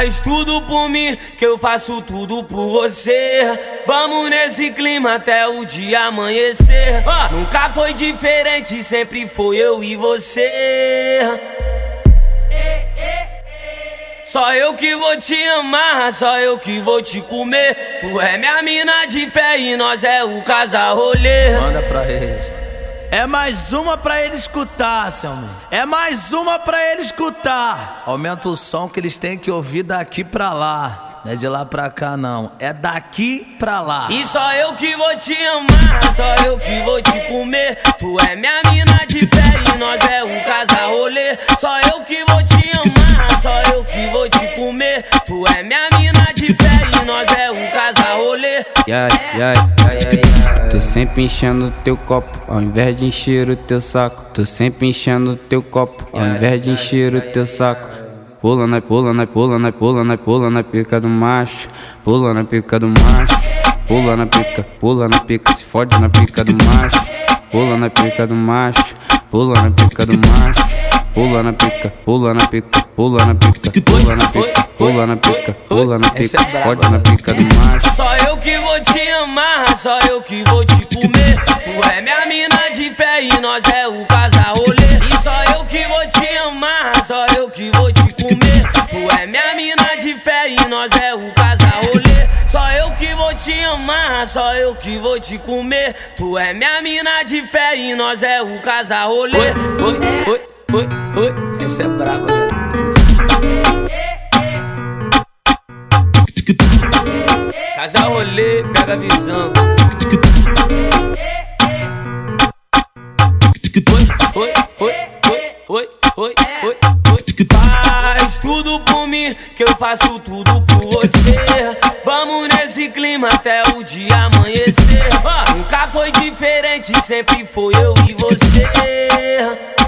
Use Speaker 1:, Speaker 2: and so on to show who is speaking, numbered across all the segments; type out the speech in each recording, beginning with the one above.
Speaker 1: Faz tudo por mim, que eu faço tudo por você. Vamos nesse clima até o dia amanhecer. Nunca foi diferente, sempre foi eu e você. Só eu que vou te amar, só eu que vou te comer. Tu é minha mina de fé e nós é o casal rolê.
Speaker 2: Manda pra eles. É mais uma pra ele escutar, seu amigo. É mais uma pra ele escutar. Aumenta o som que eles têm que ouvir daqui pra lá. Não é de lá pra cá, não. É daqui pra lá.
Speaker 1: E só eu que vou te amar, só eu que vou te comer. Tu é minha mina de fé e nós é um casal rolê. Só eu que vou te amar, só eu que vou te comer. Tu é minha mina de fé e nós é um casal rolê.
Speaker 3: Yai, yai, yai, yai, yai. Tô sempre enchendo teu copo, ao invés de encher o teu saco. Tô sempre enchendo teu copo, ao invés de encher o teu saco. Pula na pula na pula na pula na pula na pica do macho, pula na pica do macho, pula na pica, pula na pica, se fode na pica do macho, pula na pica do macho, pula na pica do macho, pula na pica, pula na pica, pula na pica, pula na pica, pula na pica, pula na pica, se fode na pica do macho.
Speaker 1: Só eu que vou te amar, só eu que vou te comer. Tu é minha mina de fé e nós é o casal rolê. E só eu que vou te amar, só eu que vou te comer. Tu é minha mina de fé e nós é o casal rolê. Só eu que vou te amar, só eu que vou te comer. Tu é minha mina de fé e nós é o casal rolê.
Speaker 2: Oi, oi, oi, oi, oi. Essa é braba, velho.
Speaker 1: Casal rolê, pega a visão. Oi, oi, oi, oi, oi, oi, oi. Faz tudo por mim, que eu faço tudo por você. Vamos nesse clima até o dia amanhecer. Nunca foi diferente, sempre foi eu e você.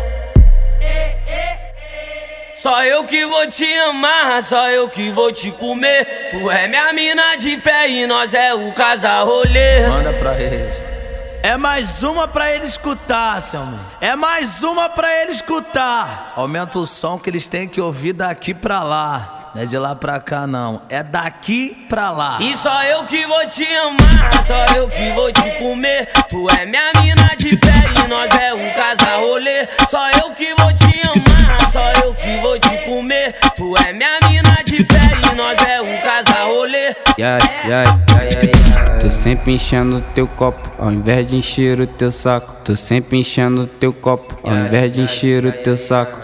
Speaker 1: Só eu que vou te amar, só eu que vou te comer. Tu é minha mina de fé e nós é o casal rolê.
Speaker 2: Manda pra eles. É mais uma pra ele escutar, seu amigo. É mais uma pra ele escutar. Aumenta o som que eles têm que ouvir daqui pra lá. Não é de lá pra cá, não. É daqui pra lá.
Speaker 1: E só eu que vou te amar, só eu que vou te comer. Tu é minha mina de fé e nós é um casal rolê. Só
Speaker 3: Tô sempre enchendo teu copo, ao invés de encher o teu saco. Tô sempre enchendo teu copo, ao invés de encher o teu saco.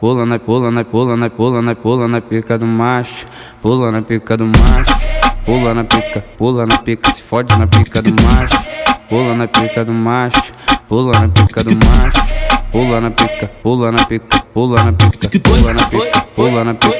Speaker 3: Pula na pula na pula na pula na pula na pica do macho, pula na pica do macho, pula na pica, pula na pica, se fode na pica do macho, pula na pica do macho, pula na pica do macho, pula na pica, pula na pica, pula na pica, pula na pica, pula na pica,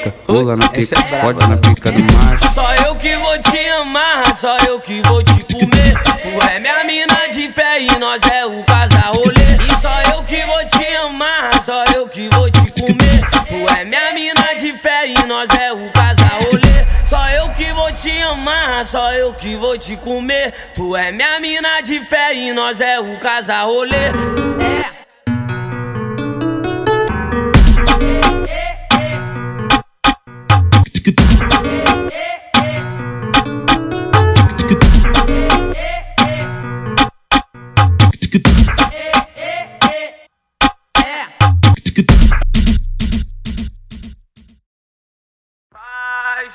Speaker 3: pula na pica, se fode na pica do macho.
Speaker 1: Só eu que vou te amar, só eu que vou te comer. Tu é minha mina de fé e nós é o casal rolê. E só eu que vou te amar, só eu que vou te comer. Tu é minha mina de fé e nós é o casal rolê. Só eu que vou te amar, só eu que vou te comer. Tu é minha mina de fé e nós é o casal rolê. Faz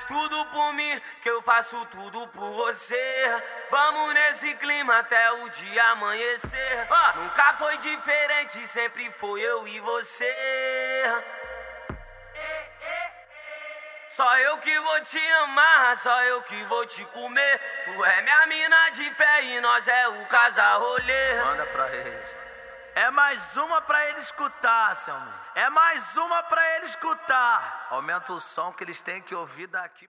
Speaker 1: tudo por mim, que eu faço tudo por você. Vamos nesse clima até o dia amanhecer. Nunca foi diferente, sempre foi eu e você. Só eu que vou te amar, só eu que vou te comer. Tu é minha mina de fé e nós é o casal rolê.
Speaker 2: Manda pra eles. É mais uma pra ele escutar, seu amigo. É mais uma pra ele escutar. Aumenta o som que eles têm que ouvir daqui.